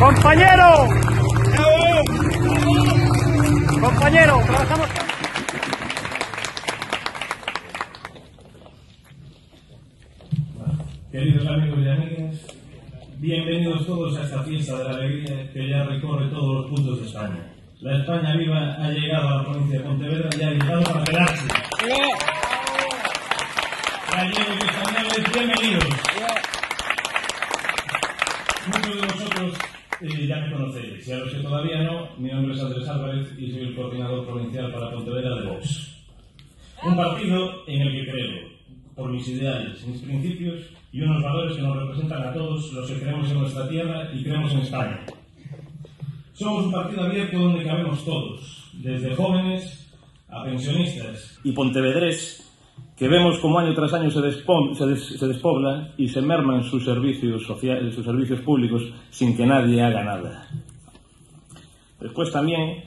Compañero. Compañero, trabajamos. Queridos amigos y amigas, bienvenidos todos a esta fiesta de la alegría que ya recorre todos los puntos de España. La España viva ha llegado a la provincia de Pontevedra y ha llegado para quedarse. Gallegos y españoles, bienvenidos. Muchos de vosotros eh, ya me conocéis, y a los que todavía no, mi nombre es Andrés Álvarez y soy el coordinador provincial para Pontevedra de Vox. Un partido en el que creo, por mis ideales, mis principios y unos valores que nos representan a todos los que creemos en nuestra tierra y creemos en España. Somos un partido abierto donde cabemos todos, desde jóvenes a pensionistas y pontevedrés, que vemos como año tras año se, despo despobla y se merman sus servicios, sociales, sus servicios públicos sin que nadie haga nada. Después también...